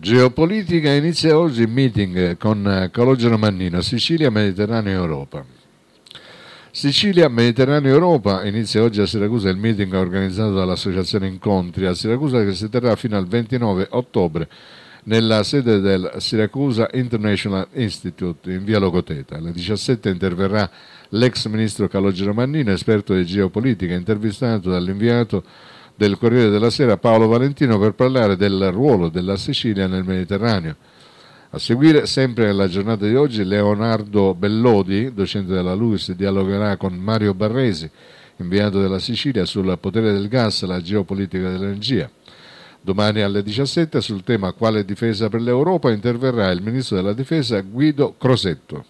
Geopolitica inizia oggi il meeting con Calogero Mannino, Sicilia, Mediterraneo, Europa. Sicilia, Mediterraneo, Europa inizia oggi a Siracusa il meeting organizzato dall'Associazione Incontri a Siracusa che si terrà fino al 29 ottobre nella sede del Siracusa International Institute in via Logoteta. Alle 17 interverrà l'ex ministro Calogero Mannino, esperto di geopolitica, intervistato dall'inviato del Corriere della Sera Paolo Valentino per parlare del ruolo della Sicilia nel Mediterraneo. A seguire, sempre nella giornata di oggi, Leonardo Bellodi, docente della LUIS, dialogherà con Mario Barresi, inviato della Sicilia, sul potere del gas e la geopolitica dell'energia. Domani alle 17 sul tema quale difesa per l'Europa interverrà il ministro della difesa Guido Crosetto.